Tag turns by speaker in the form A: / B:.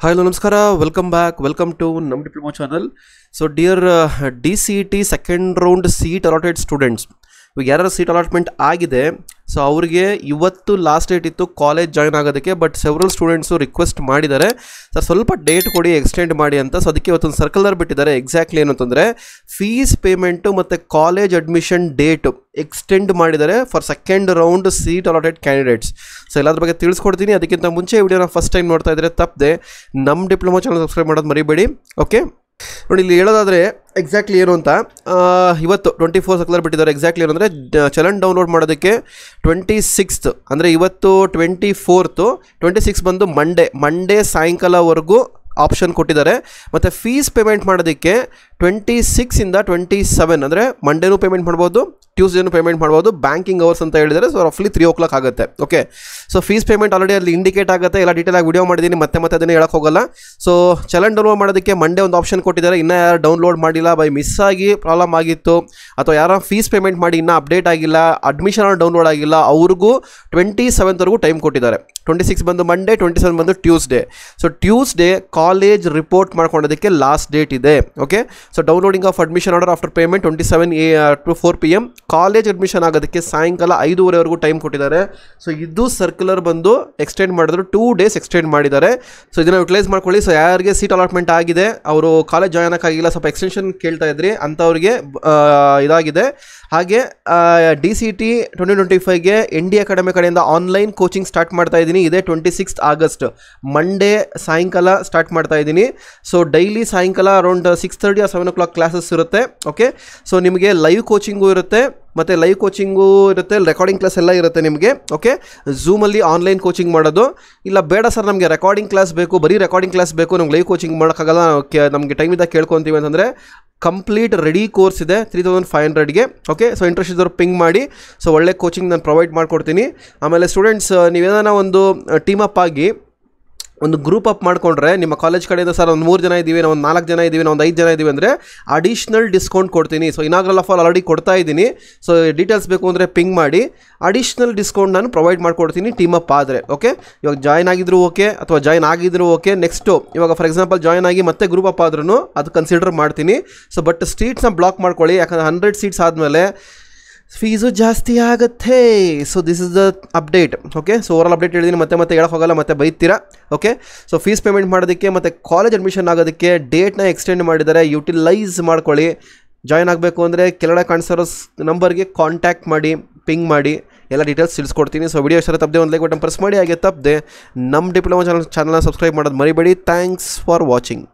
A: Hi hello ನಮಸ್ಕಾರ welcome back welcome to ನಮ್ಮ diploma channel so dear D C E T second round seat alloted students ಇವಾಗ seat allotment ಆಗಿದೆ so ಅವರಿಗೆ ಇವತ್ತು last date ಇತ್ತು college join ಆಗೋದಕ್ಕೆ but several students request ಮಾಡಿದ್ದಾರೆ. So ಸ್ವಲ್ಪ ಡೇಟ್ ಕೊಡಿ ಎಕ್ಸ್ಟೆಂಡ್ ಮಾಡಿ ಅಂತ. ಸೊ ಅದಕ್ಕೆ ಇವತ್ತೊಂದು ಸರ್ಕಲರ್ ಬಿಟ್ಟಿದ್ದಾರೆ. ಎಕ್ಸಾಕ್ಟ್ಲಿ ಏನು ಅಂತಂದರೆ ಫೀಸ್ ಪೇಮೆಂಟು ಮತ್ತು ಕಾಲೇಜ್ ಅಡ್ಮಿಷನ್ ಡೇಟು ಎಕ್ಸ್ಟೆಂಡ್ ಮಾಡಿದ್ದಾರೆ for second round seat alloted candidates so ಎಲ್ಲದ್ರ ಬಗ್ಗೆ ತಿಳಿಸ್ಕೊಡ್ತೀನಿ. ಅದಕ್ಕಿಂತ ಮುಂಚೆ ವಿಡಿಯೋನ ಫಸ್ಟ್ ಟೈಮ್ ನೋಡ್ತಾ ಇದ್ದರೆ ತಪ್ಪದೆ ನಮ್ಮ ಡಿಪ್ಲೊಮಾ ಚಾನಲ್ ಸಬ್ಸ್ಕ್ರೈಬ್ ಮಾಡೋದು ಮರಿಬೇಡಿ ಓಕೆ ನೋಡಿ, ಇಲ್ಲಿ ಹೇಳೋದಾದರೆ ಎಕ್ಸಾಕ್ಟ್ಲಿ ಏನು ಅಂತ ಇವತ್ತು ಟ್ವೆಂಟಿ ಫೋರ್ ಸಕ್ಲರ್ ಬಿಟ್ಟಿದ್ದಾರೆ. ಎಕ್ಸಾಕ್ಟ್ಲಿ ಏನು ಅಂದರೆ ಚಲನ್ ಡೌನ್ಲೋಡ್ ಮಾಡೋದಕ್ಕೆ ಟ್ವೆಂಟಿ ಸಿಕ್ಸ್ತ್ ಅಂದರೆ ಇವತ್ತು ಟ್ವೆಂಟಿ ಫೋರ್ತು ಟ್ವೆಂಟಿ ಸಿಕ್ಸ್ ಬಂದು ಮಂಡೇ ಮಂಡೇ ಸಾಯಂಕಾಲವರೆಗೂ ಆಪ್ಷನ್ ಕೊಟ್ಟಿದ್ದಾರೆ. ಮತ್ತು ಫೀಸ್ ಪೇಮೆಂಟ್ ಮಾಡೋದಕ್ಕೆ ಟ್ವೆಂಟಿ ಸಿಕ್ಸಿಂದ ಟ್ವೆಂಟಿ ಸೆವೆನ್ ಅಂದರೆ ಮಂಡೇನೂ ಪೇಮೆಂಟ್ ಮಾಡ್ಬೋದು ಟ್ಯೂಸ್ಡೇನೂ ಪೇಮೆಂಟ್ ಮಾಡ್ಬೋದು ಬ್ಯಾಂಕಿಂಗ್ ಅವರ್ಸ್ ಅಂತ ಹೇಳಿದರೆ ಸೊ ರಫ್ಲಿ ತ್ರೀ ಓ ಕ್ಲಾಕ್ ಆಗುತ್ತೆ. Okay so fees payment already ಅಲ್ಲಿ ಇಂಡಿಕೇಟ್ ಆಗುತ್ತೆ. ಎಲ್ಲ ಡೀಟೇಲ್ ಆಗಿ ವಿಡಿಯೋ ಮಾಡಿದ್ದೀನಿ. ಮತ್ತೆ ಮತ್ತೆ ಅದನ್ನು ಹೇಳಕ್ಕೆ ಹೋಗಲ್ಲ. ಸೊ ಚಲನ್ ಡೌನ್ಲೋಡ್ ಮಾಡೋದಕ್ಕೆ ಮಂಡೇ ಒಂದು ಆಪ್ಷನ್ ಕೊಟ್ಟಿದ್ದಾರೆ. ಇನ್ನೂ ಯಾರು ಡೌನ್ಲೋಡ್ ಮಾಡಿಲ್ಲ ಬೈ ಮಿಸ್ ಆಗಿ ಪ್ರಾಬ್ಲಮ್ ಆಗಿತ್ತು, ಅಥವಾ ಯಾರು ಫೀಸ್ ಪೇಮೆಂಟ್ ಮಾಡಿ ಇನ್ನೂ ಅಪ್ಡೇಟ್ ಆಗಿಲ್ಲ ಅಡ್ಮಿಷನ್ ಡೌನ್ಲೋಡ್ ಆಗಿಲ್ಲ, ಅವ್ರಿಗೂ ಟ್ವೆಂಟಿ ಸೆವೆಂತ್ವರೆಗೂ ಟೈಮ್ ಕೊಟ್ಟಿದ್ದಾರೆ. ಟ್ವೆಂಟಿ ಸಿಕ್ಸ್ ಬಂದು ಮಂಡೇ ಟ್ವೆಂಟಿ ಸೆವೆನ್ ಬಂದು Tuesday so Tuesday college report ಮಾಡ್ಕೊಳ್ಳೋದಕ್ಕೆ ಲಾಸ್ಟ್ ಡೇಟ್ ಇದೆ okay so downloading of admission order after payment twenty seven A to four P M college admission ಆಗೋದಕ್ಕೆ ಸಾಯಂಕಾಲ ಐದೂವರೆವರೆಗೂ time ಕೊಟ್ಟಿದ್ದಾರೆ. So ಇದು circular ಬಂದು ಎಕ್ಸ್ಟೆಂಡ್ ಮಾಡಿದ್ರು ಟೂ ಡೇಸ್ ಎಕ್ಸ್ಟೆಂಡ್ ಮಾಡಿದ್ದಾರೆ. ಸೊ ಇದನ್ನು ಯುಟಿಲೈಸ್ ಮಾಡ್ಕೊಳ್ಳಿ. ಸೊ ಯಾರಿಗೆ ಸೀಟ್ ಅಲಾಟ್ಮೆಂಟ್ ಆಗಿದೆ, ಅವರು ಕಾಲೇಜ್ ಜಾಯ್ನ್ ಆಗಿಲ್ಲ ಸ್ವಲ್ಪ ಎಕ್ಸ್ಟೆನ್ಷನ್ ಕೇಳ್ತಾ ಇದ್ರಿ, ಅಂಥವ್ರಿಗೆ ಇದಾಗಿದೆ. ಹಾಗೆ D C T twenty twenty ಫೈವ್ಗೆ N D academy ಕಡೆಯಿಂದ ಆನ್ಲೈನ್ ಕೋಚಿಂಗ್ ಸ್ಟಾರ್ಟ್ ಮಾಡ್ತಾ ಇದ್ದೀನಿ. ಇದೇ ಟ್ವೆಂಟಿ ಸಿಕ್ಸ್ತ್ ಆಗಸ್ಟ್ ಮಂಡೇ ಸಾಯಂಕಾಲ ಸ್ಟಾರ್ಟ್ ಮಾಡ್ತಾ ಇದ್ದೀನಿ. ಸೊ ಡೈಲಿ ಸಾಯಂಕಾಲ ಅರೌಂಡ್ ಸಿಕ್ಸ್ ತರ್ಟಿ ಆ ಸೆವೆನ್ ಓ ಕ್ಲಾಕ್ ಕ್ಲಾಸಸ್ ಇರುತ್ತೆ. ಓಕೆ ಸೊ ನಿಮಗೆ ಲೈವ್ ಕೋಚಿಂಗು ಇರುತ್ತೆ. ಮತ್ತು ಲೈವ್ ಕೋಚಿಂಗು ಇರುತ್ತೆ. ರೆಕಾರ್ಡಿಂಗ್ ಕ್ಲಾಸ್ ಎಲ್ಲ ಇರುತ್ತೆ ನಿಮಗೆ. ಓಕೆ ಝೂಮಲ್ಲಿ ಆನ್ಲೈನ್ ಕೋಚಿಂಗ್ ಮಾಡೋದು. ಇಲ್ಲ, ಬೇಡ ಸರ್ ನಮಗೆ ರೆಕಾರ್ಡಿಂಗ್ ಕ್ಲಾಸ್ ಬೇಕು. ಬರೀ ರೆಕಾರ್ಡಿಂಗ್ ಕ್ಲಾಸ್ ಬೇಕು. ನಮ್ಗೆ ಲೈವ್ ಕೋಚಿಂಗ್ ಮಾಡೋಕ್ಕಾಗಲ್ಲ. ನಮಗೆ ಟೈಮ್ ಇದ್ದಾಗ ಕೇಳ್ಕೊತೀವಿ ಅಂತಂದರೆ ಕಂಪ್ಲೀಟ್ ರೆಡಿ ಕೋರ್ಸ್ ಇದೆ ತ್ರೀ ತೌಸಂಡ್ ಫೈವ್ ಹಂಡ್ರೆಡ್ಗೆ ಓಕೆ ಸೊ ಇಂಟ್ರೆಸ್ಟ್ ಇದ್ದವ್ರು ಪಿಂಗ್ ಮಾಡಿ. ಸೊ ಒಳ್ಳೆ ಕೋಚಿಂಗ್ ನಾನು ಪ್ರೊವೈಡ್ ಮಾಡಿಕೊಡ್ತೀನಿ. ಆಮೇಲೆ ಸ್ಟೂಡೆಂಟ್ಸ್ ನೀವೇನೋ ಒಂದು ಟೀಮ್ ಅಪ್ ಆಗಿ ಒಂದು ಗ್ರೂಪ್ ಅಪ್ ಮಾಡಿಕೊಂಡ್ರೆ ನಿಮ್ಮ ಕಾಲೇಜ್ ಕಡೆಯಿಂದ ಸರ್ ಒಂದು ಮೂರು ಜನ ಇದ್ದೀವಿ ನಾವು ಒಂದು ನಾಲ್ಕು ಜನ ಇದ್ದೀವಿ ನಾವು ಒಂದು ಐದು ಜನ ಇದ್ದೀವಿ ಅಂದರೆ ಅಡಿಷ್ನಲ್ ಡಿಸ್ಕೌಂಟ್ ಕೊಡ್ತೀನಿ. ಸೊ ಇನಾಗ್ರಲ್ ಆಫರ್ ಆಲ್ರೆಡಿ ಕೊಡ್ತಾ ಇದ್ದೀನಿ. ಸೊ ಡೀಟೇಲ್ಸ್ ಬೇಕು ಅಂದರೆ ಪಿಂಗ್ ಮಾಡಿ. ಅಡಿಷ್ನಲ್ ಡಿಸ್ಕೌಂಟ್ ನಾನು ಪ್ರೊವೈಡ್ ಮಾಡ್ಕೊಡ್ತೀನಿ ಟೀಮ್ ಅಪ್ ಆದರೆ ಓಕೆ ಇವಾಗ ಜಾಯ್ನ್ ಆಗಿದ್ರು ಓಕೆ ಅಥವಾ ಜಾಯ್ನ್ ಆಗಿದ್ರು ಓಕೆ ನೆಕ್ಸ್ಟು ಇವಾಗ ಫಾರ್ ಎಕ್ಸಾಂಪಲ್ ಜಾಯ್ನ್ ಆಗಿ ಮತ್ತೆ ಗ್ರೂಪ್ ಅಪ್ ಆದ್ರೂ ಅದು ಕನ್ಸಿಡರ್ ಮಾಡ್ತೀನಿ. ಸೊ ಬಟ್ ಸೀಟ್ಸ್ನ ಬ್ಲಾಕ್ ಮಾಡ್ಕೊಳ್ಳಿ, ಯಾಕಂದರೆ ಹಂಡ್ರೆಡ್ ಸೀಟ್ಸ್ ಆದಮೇಲೆ ಫೀಸು ಜಾಸ್ತಿ ಆಗುತ್ತೆ. So this is the update okay so overall update ಹೇಳಿದ್ದೀನಿ ಮತ್ತೆ ಮತ್ತೆ ಹೇಳಕ್ಕೆ ಹೋಗಲ್ಲ, ಮತ್ತೆ ಬೈತೀರಾ? ಓಕೆ ಸೊ ಫೀಸ್ ಪೇಮೆಂಟ್ ಮಾಡೋದಕ್ಕೆ ಮತ್ತು ಕಾಲೇಜ್ ಅಡ್ಮಿಷನ್ ಆಗೋದಕ್ಕೆ ಡೇಟ್ನ ಎಕ್ಸ್ಟೆಂಡ್ ಮಾಡಿದ್ದಾರೆ ಯುಟಿಲೈಸ್ ಮಾಡ್ಕೊಳ್ಳಿ. ಜಾಯ್ನ್ ಆಗಬೇಕು ಅಂದರೆ ಕೆಳಗಡೆ ಕಾಣಿಸಿರೋ ನಂಬರ್ಗೆ ಕಾಂಟ್ಯಾಕ್ಟ್ ಮಾಡಿ ಪಿಂಗ್ ಮಾಡಿ. ಎಲ್ಲ ಡೀಟೇಲ್ಸ್ ತಿಳಿಸ್ಕೊಡ್ತೀನಿ. ಸೊ ವಿಡಿಯೋ ಇಷ್ಟ ತಪ್ಪದೆ ಒಂದು ಲೈಕ್ ಬಟನ್ ಪ್ರೆಸ್ ಮಾಡಿ. ಹಾಗೆ ತಪ್ಪದೆ ನಮ್ಮ ಡಿಪ್ಲೊಮಾ ಚಾನಲ್ ಚಾನಲ್ನ ಸಬ್ಸ್ಕ್ರೈಬ್ ಮಾಡೋದು ಮರಿಬೇಡಿ. Thanks for watching